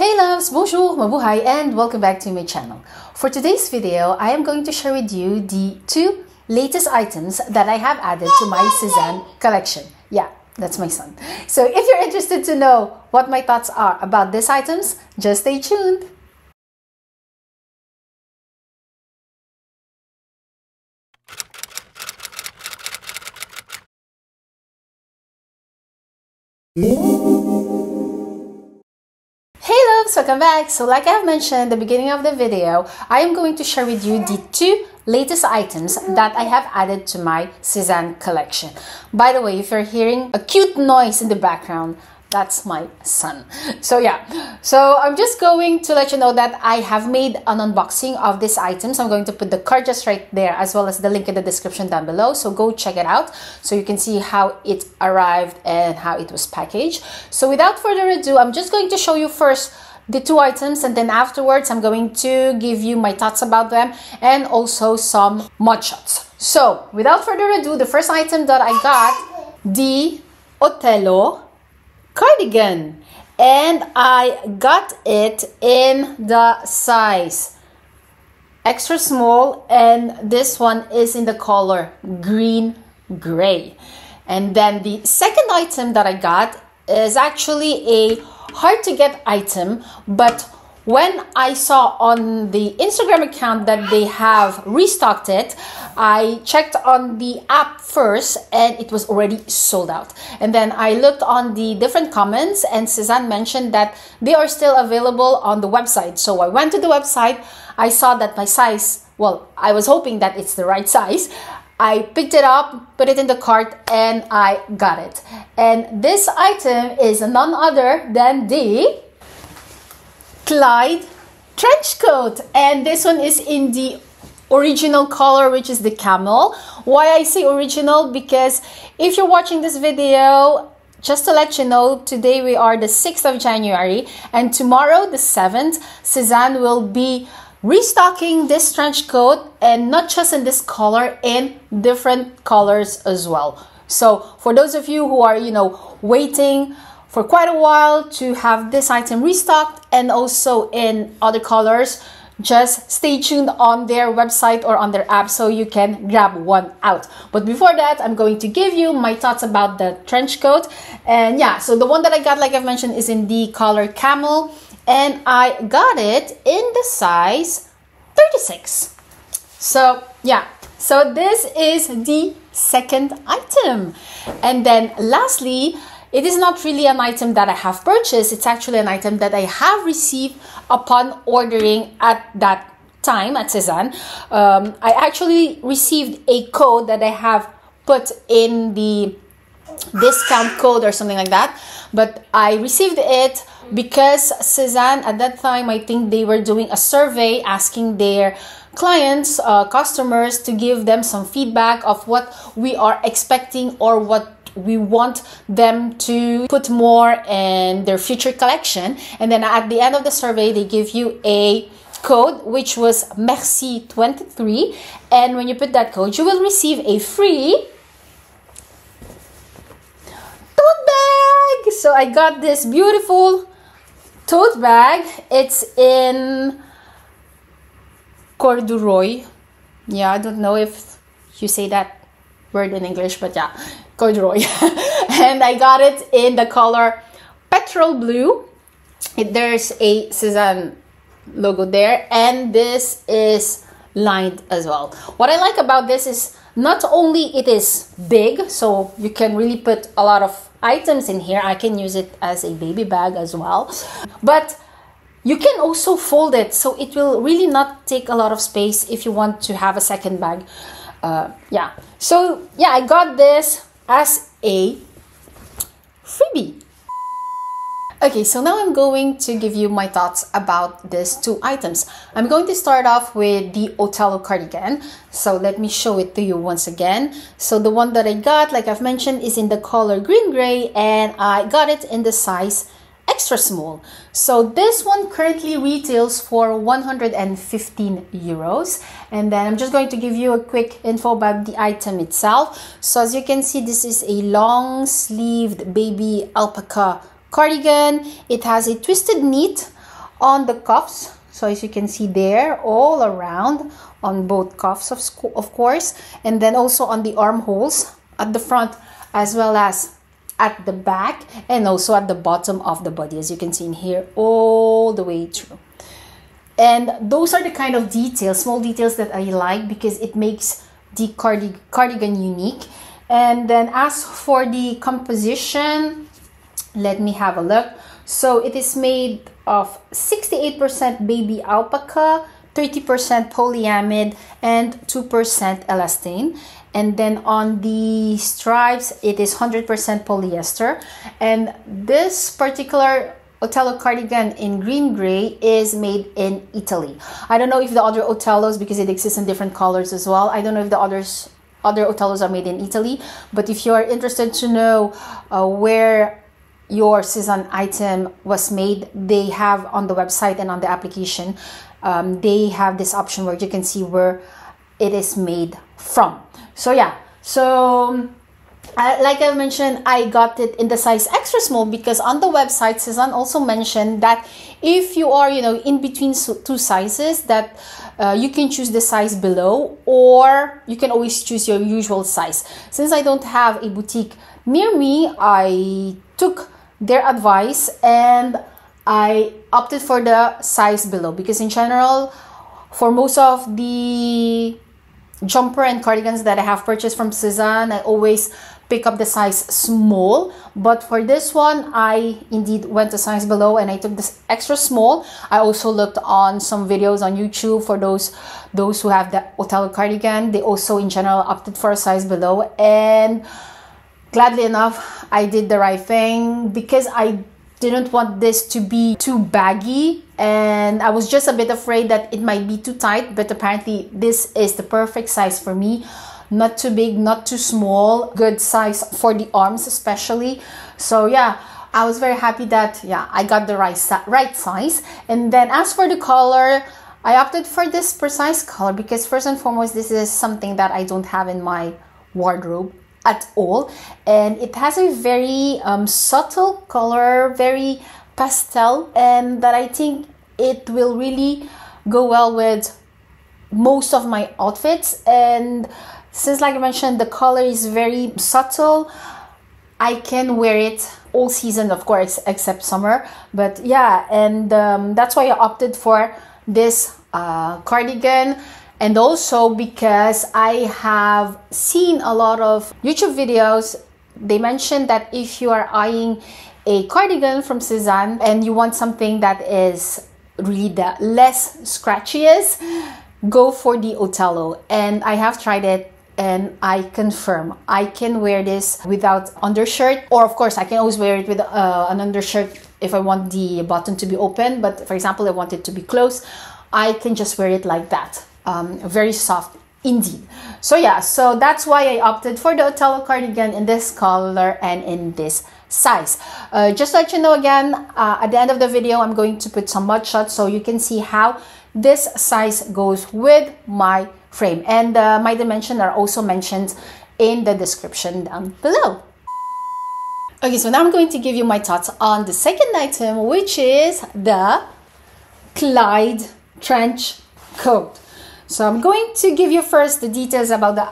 Hey loves, bonjour, mabuhay, and welcome back to my channel. For today's video, I am going to share with you the two latest items that I have added to my Sézane collection. Yeah, that's my son. So if you're interested to know what my thoughts are about these items, just stay tuned. Hey loves, welcome back. So like I have mentioned at the beginning of the video, I am going to share with you the two latest items that I have added to my Sézane collection. By the way, if you're hearing a cute noise in the background, that's my son. So yeah. So i'm just going to let you know that i have made an unboxing of these items. I'm going to put the card just right there as well as the link in the description down below. So go check it out so you can see how it arrived and how it was packaged. So without further ado i'm just going to show you first the two items and then afterwards i'm going to give you my thoughts about them and also some mod shots so without further ado the first item that i got the Othello cardigan. And I got it in the size extra small and this one is in the color green gray. And then the second item that I got is actually a hard to get item but when I saw on the Instagram account that they have restocked it, I checked on the app first and it was already sold out. And then I looked on the different comments and Sézane mentioned that they are still available on the website. So I went to the website, I saw that my size, well, I was hoping that it's the right size. I picked it up, put it in the cart, and I got it. And this item is none other than the Clyde trench coat. And this one is in the original color which is the camel. Why I say original? Because if you're watching this video just to let you know today we are the 6th of January and tomorrow the 7th Sézane will be restocking this trench coat and not just in this color in different colors as well. So for those of you who are you know waiting for quite a while to have this item restocked and also in other colors just stay tuned on their website or on their app so you can grab one out. But before that i'm going to give you my thoughts about the trench coat. And yeah so the one that i got like i've mentioned is in the color camel and i got it in the size 36 so yeah. So this is the second item. And then lastly it is not really an item that I have purchased, it's actually an item that I have received upon ordering at that time at Sézane. Um, I actually received a code that I have put in the discount code or something like that, but I received it because Sézane at that time I think they were doing a survey asking their clients, uh, customers to give them some feedback of what we are expecting or what we want them to put more in their future collection. And then at the end of the survey they give you a code which was merci 23 and when you put that code you will receive a free tote bag. So i got this beautiful tote bag. It's in corduroy. Yeah i don't know if you say that word in english but yeah corduroy. And I got it in the color petrol blue. There's a Sézane logo there and this is lined as well. What I like about this is not only it is big so you can really put a lot of items in here I can use it as a baby bag as well. But you can also fold it so it will really not take a lot of space if you want to have a second bag. Uh, yeah. So yeah I got this as a freebie. Okay, so now I'm going to give you my thoughts about these two items. I'm going to start off with the Othello cardigan. So let me show it to you once again. So the one that I got, like I've mentioned, is in the color green gray and I got it in the size extra small. So this one currently retails for 115 euros. And then I'm just going to give you a quick info about the item itself. So as you can see, this is a long sleeved baby alpaca cardigan. It has a twisted knit on the cuffs. So as you can see there all around on both cuffs of, of course. And then also on the armholes at the front as well as at the back and also at the bottom of the body as you can see in here all the way through. And those are the kind of details small details that i like because it makes the cardi cardigan unique. And then as for the composition let me have a look so it is made of 68% baby alpaca 30% polyamide and 2% elastane and then on the stripes it is 100% polyester and this particular Othello cardigan in green gray is made in Italy. I don't know if the other Othellos because it exists in different colors as well. I don't know if the others other Othellos are made in Italy, but if you are interested to know uh, where your Sézane item was made, they have on the website and on the application, um, they have this option where you can see where it is made from. So yeah, so uh, like I mentioned, I got it in the size extra small because on the website, Sézane also mentioned that if you are, you know, in between two sizes, that uh, you can choose the size below or you can always choose your usual size. Since I don't have a boutique near me, I took their advice and I opted for the size below because in general, for most of the jumper and cardigans that I have purchased from Sézane, I always pick up the size small. But for this one I indeed went a size below and I took this extra small. I also looked on some videos on YouTube for those those who have the Othello cardigan. They also in general opted for a size below. And gladly enough I did the right thing because I didn't want this to be too baggy and I was just a bit afraid that it might be too tight but apparently this is the perfect size for me not too big, not too small, good size for the arms especially. So yeah, I was very happy that yeah, I got the right right size. And then as for the color, I opted for this precise color because first and foremost, this is something that I don't have in my wardrobe at all. And it has a very um, subtle color very pastel and that i think it will really go well with most of my outfits. And since like I mentioned the color is very subtle I can wear it all season of course except summer. But yeah and um, that's why I opted for this uh, cardigan and also because I have seen a lot of YouTube videos they mentioned that if you are eyeing a cardigan from Sézane and you want something that is really the less scratchiest go for the Othello and I have tried it and I confirm I can wear this without undershirt. Or of course I can always wear it with uh, an undershirt if I want the button to be open. But for example I want it to be closed I can just wear it like that um, very soft indeed so yeah so that's why I opted for the Othello cardigan in this color and in this size uh, just let you know again uh, at the end of the video I'm going to put some mod shots so you can see how this size goes with my frame and uh, my dimension are also mentioned in the description down below. Okay, so now I'm going to give you my thoughts on the second item, which is the Clyde trench coat. So I'm going to give you first the details about the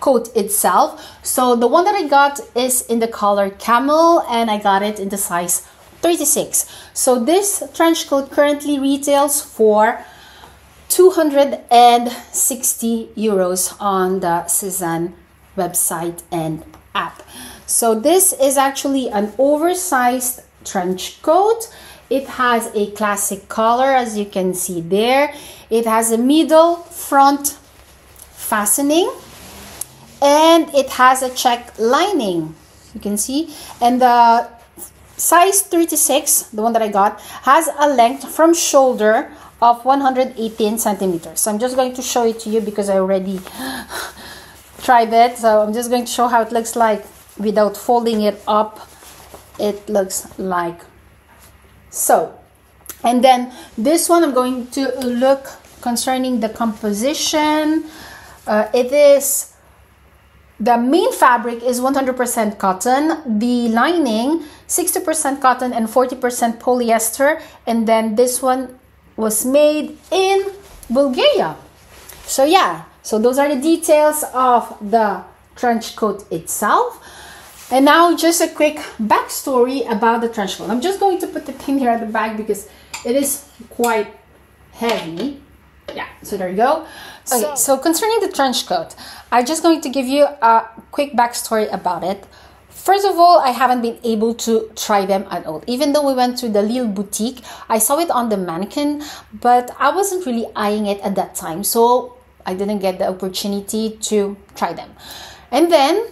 coat itself. So the one that I got is in the color camel and I got it in the size 36. So this trench coat currently retails for 260 euros on the Sézane website and app. So this is actually an oversized trench coat. It has a classic color as you can see there. It has a middle front fastening and it has a check lining you can see and the size 36 the one that I got has a length from shoulder of 118 centimeters. So I'm just going to show it to you because I already tried it. So I'm just going to show how it looks like without folding it up. It looks like so. And then this one I'm going to look concerning the composition. Uh, it is the main fabric is 100% cotton. The lining 60% cotton and 40% polyester. And then this one was made in Bulgaria. So yeah, so those are the details of the trench coat itself. And now just a quick backstory about the trench coat. I'm just going to put the thing here at the back because it is quite heavy. Yeah, so there you go. Okay, so, so concerning the trench coat, I'm just going to give you a quick backstory about it. First of all, I haven't been able to try them at all. Even though we went to the Lille boutique, I saw it on the mannequin, but I wasn't really eyeing it at that time. So I didn't get the opportunity to try them. And then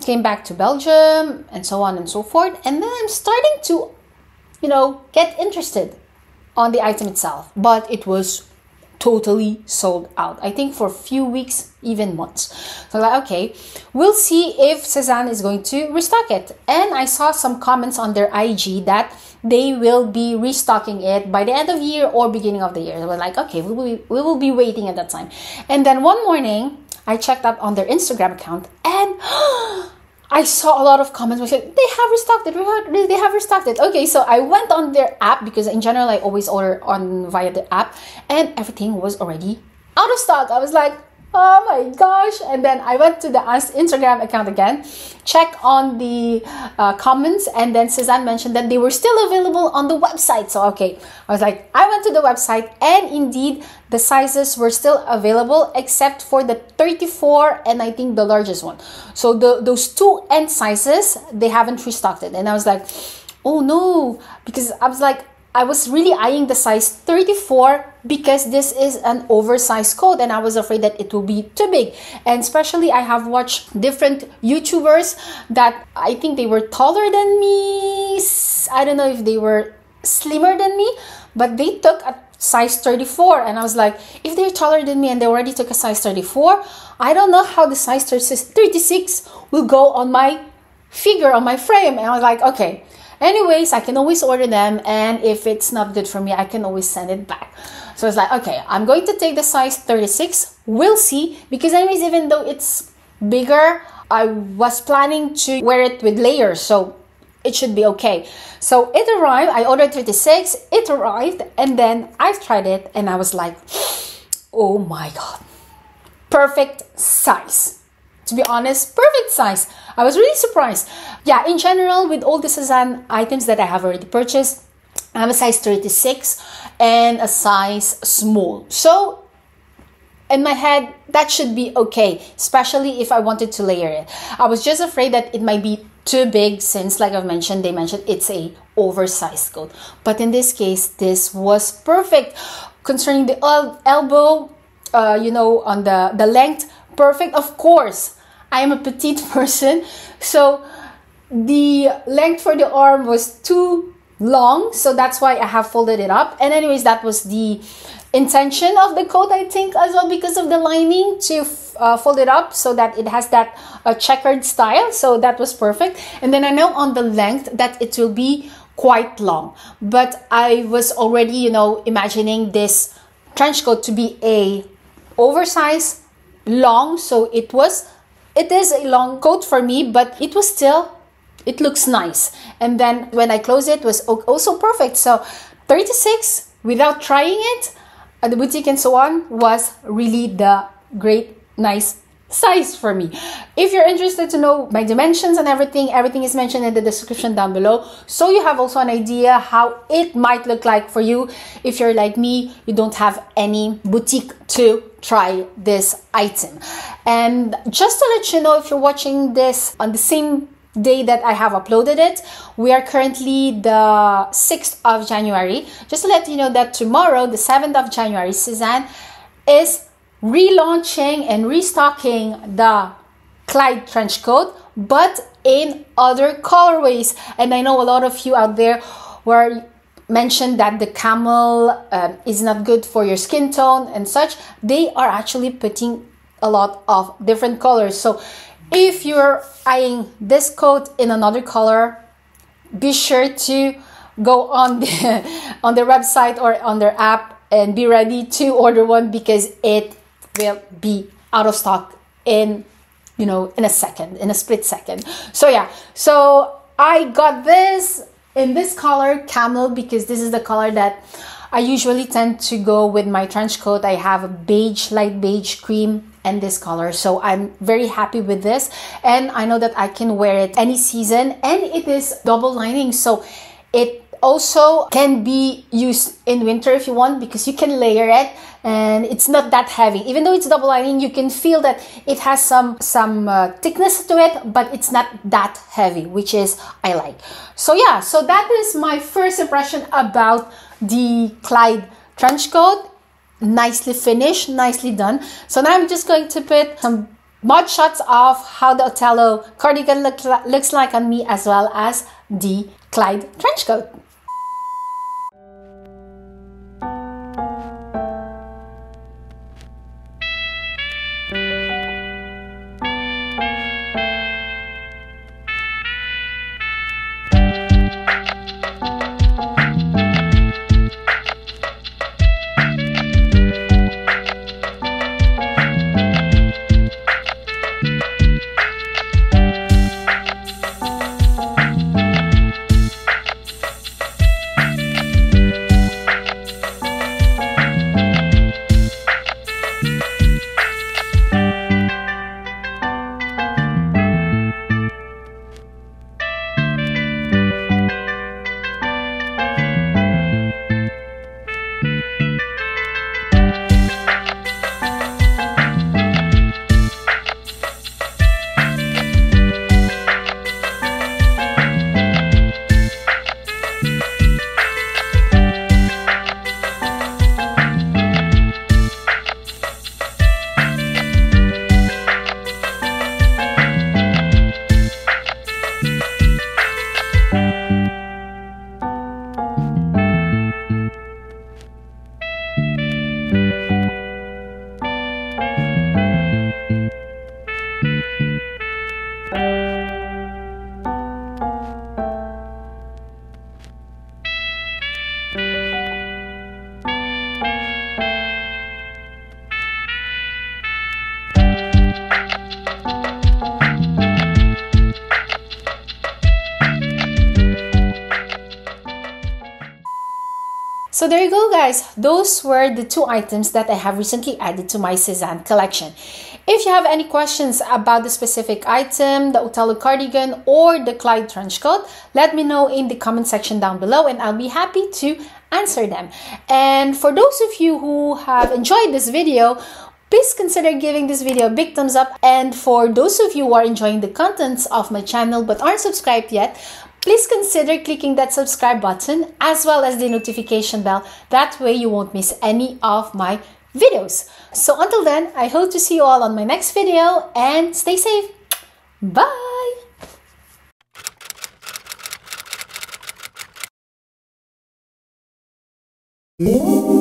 came back to Belgium and so on and so forth. And then I'm starting to, you know, get interested on the item itself. But it was totally sold out. I think for a few weeks, even months. So like, okay, we'll see if Sézane is going to restock it. And I saw some comments on their IG that they will be restocking it by the end of the year or beginning of the year. They were like, okay, we will be, we will be waiting at that time. And then one morning, I checked up on their Instagram account and I saw a lot of comments was like, they have restocked it, they have restocked it. Okay, so I went on their app because in general I always order on via the app and everything was already out of stock. I was like, oh my gosh. And then i went to the instagram account again check on the uh, comments and then Sézane mentioned that they were still available on the website. So okay. I was like i went to the website and indeed the sizes were still available except for the 34 and i think the largest one. So the those two end sizes they haven't restocked it. And i was like oh no. Because i was like I was really eyeing the size 34 because this is an oversized coat and I was afraid that it will be too big. And especially I have watched different YouTubers that I think they were taller than me. I don't know if they were slimmer than me, but they took a size 34 and I was like, if they're taller than me and they already took a size 34, I don't know how the size 36 will go on my figure on my frame. And I was like, okay, Anyways, I can always order them, and if it's not good for me, I can always send it back. So it's like, okay, I'm going to take the size 36. We'll see. Because, anyways, even though it's bigger, I was planning to wear it with layers. So it should be okay. So it arrived. I ordered 36. It arrived, and then I tried it, and I was like, oh my god, perfect size to be honest, perfect size. I was really surprised. Yeah, in general, with all the Sézane items that I have already purchased, I have a size 36 and a size small. So in my head, that should be okay, especially if I wanted to layer it. I was just afraid that it might be too big since like I've mentioned, they mentioned it's a oversized coat. But in this case, this was perfect. Concerning the elbow, uh, you know, on the, the length, perfect. Of course, I am a petite person, so the length for the arm was too long, so that's why I have folded it up. And anyways, that was the intention of the coat, I think, as well, because of the lining to uh, fold it up so that it has that uh, checkered style. So that was perfect. And then I know on the length that it will be quite long, but I was already, you know, imagining this trench coat to be a oversized long so it was it is a long coat for me, but it was still, it looks nice. And then when I close it, was also perfect. So 36 without trying it at the boutique and so on was really the great, nice size for me. If you're interested to know my dimensions and everything, everything is mentioned in the description down below. So you have also an idea how it might look like for you. If you're like me, you don't have any boutique to try this item. And just to let you know, if you're watching this on the same day that I have uploaded it. We are currently the 6th of January. Just to let you know that tomorrow, the 7th of January, Sézane is relaunching and restocking the Clyde trench coat, but in other colorways. And I know a lot of you out there were mentioned that the camel uh, is not good for your skin tone and such. They are actually putting a lot of different colors. So if you're eyeing this coat in another color, be sure to go on the on their website or on their app and be ready to order one because it will be out of stock in you know in a second in a split second so yeah so I got this in this color camel because this is the color that I usually tend to go with my trench coat. I have a beige, light beige cream and this color. So I'm very happy with this. And I know that I can wear it any season and it is double lining. So it also can be used in winter if you want because you can layer it and it's not that heavy. Even though it's double lining you can feel that it has some some uh, thickness to it but it's not that heavy which is i like. So yeah so that is my first impression about the clyde trench coat. Nicely finished nicely done. So now i'm just going to put some mod shots of how the Othello cardigan look, looks like on me as well as the Clyde trench coat. So there you go guys, those were the two items that I have recently added to my Sézane collection. If you have any questions about the specific item, the Othello cardigan or the Clyde trench coat, let me know in the comment section down below and I'll be happy to answer them. And for those of you who have enjoyed this video, please consider giving this video a big thumbs up and for those of you who are enjoying the contents of my channel but aren't subscribed yet please consider clicking that subscribe button as well as the notification bell. That way you won't miss any of my videos. So until then, I hope to see you all on my next video and stay safe. Bye! Música